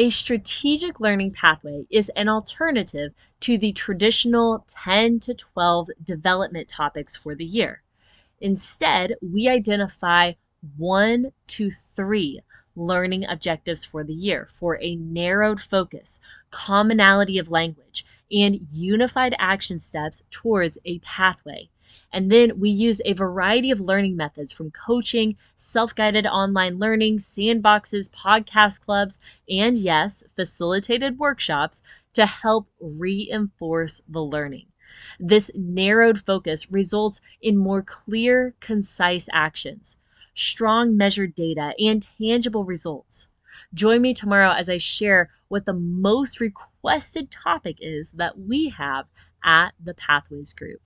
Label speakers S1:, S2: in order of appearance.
S1: A strategic learning pathway is an alternative to the traditional 10 to 12 development topics for the year. Instead, we identify one to three learning objectives for the year for a narrowed focus, commonality of language, and unified action steps towards a pathway. And then we use a variety of learning methods from coaching, self guided online learning, sandboxes, podcast clubs, and yes, facilitated workshops to help reinforce the learning. This narrowed focus results in more clear, concise actions, strong measured data, and tangible results. Join me tomorrow as I share what the most requested topic is that we have at the Pathwayz Group.